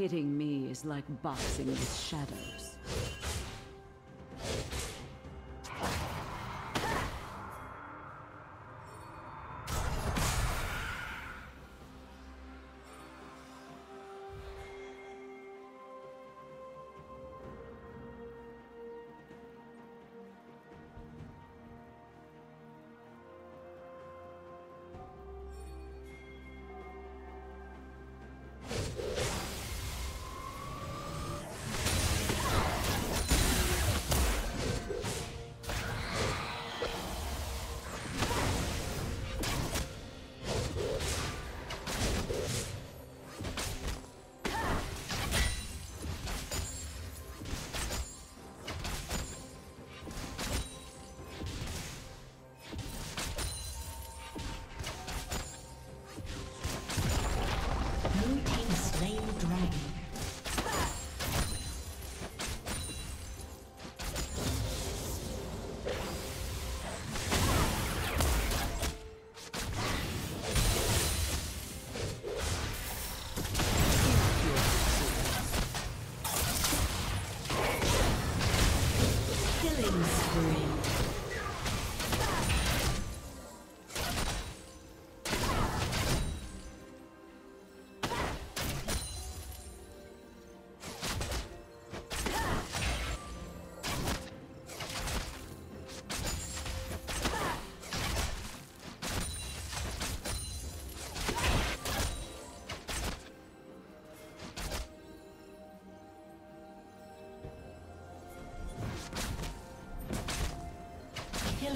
Hitting me is like boxing with shadows.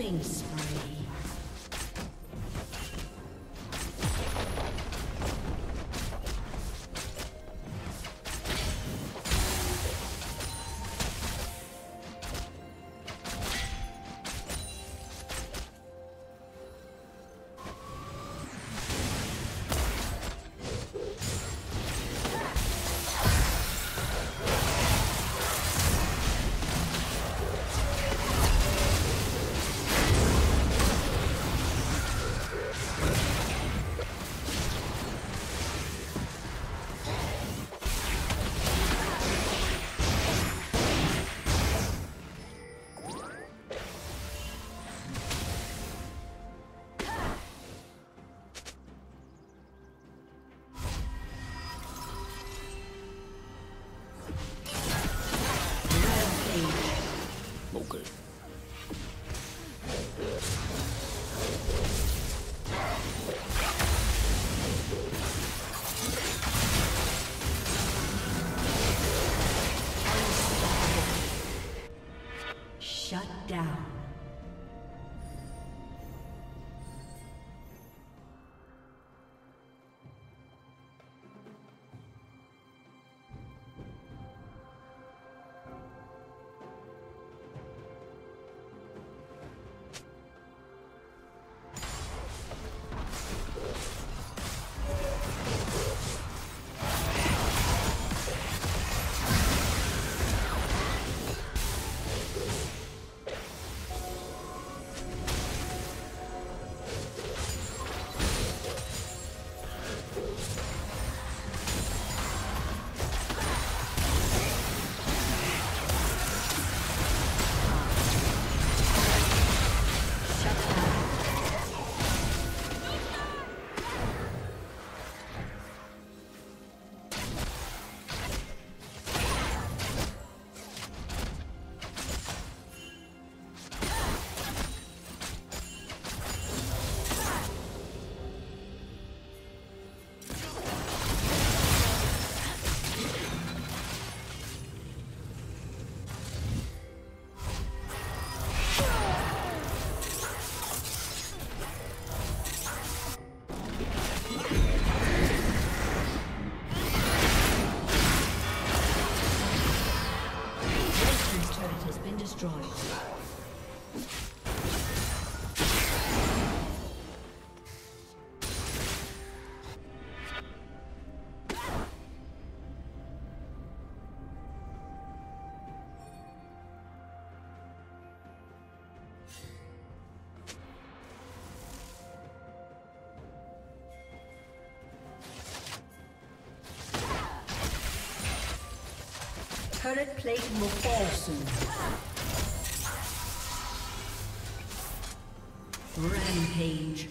Killing spree. Turret plating will fall soon. Rampage.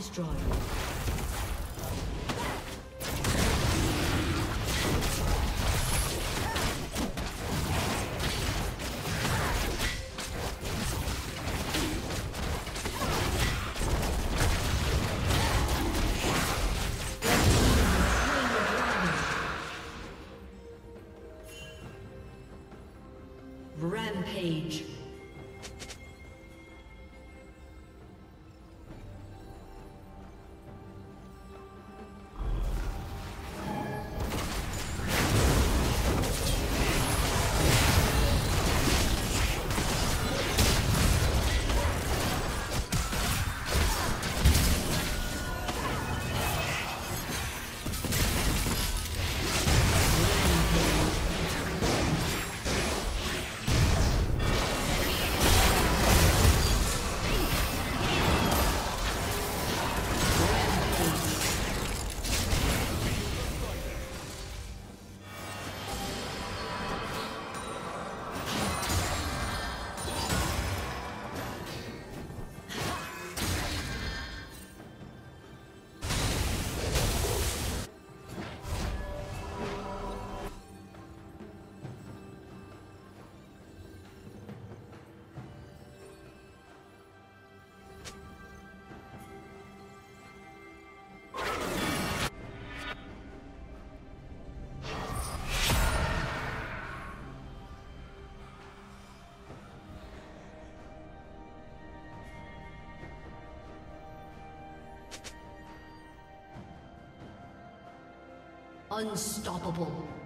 Destroyed. Unstoppable.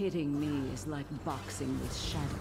Hitting me is like boxing with shadows.